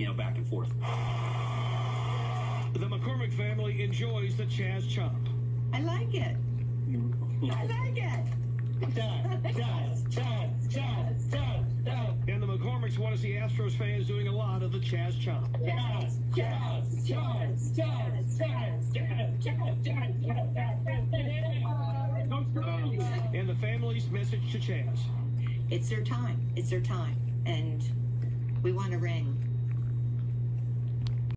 you know, back and forth. The McCormick family enjoys the Chas Chomp. I like it. I like it. Chas, Chas, Chas, Chas. And the McCormicks want to see Astros fans doing a lot of the Chas Chomp. And the family's message to Chas. It's their time. It's their time. And we want to ring.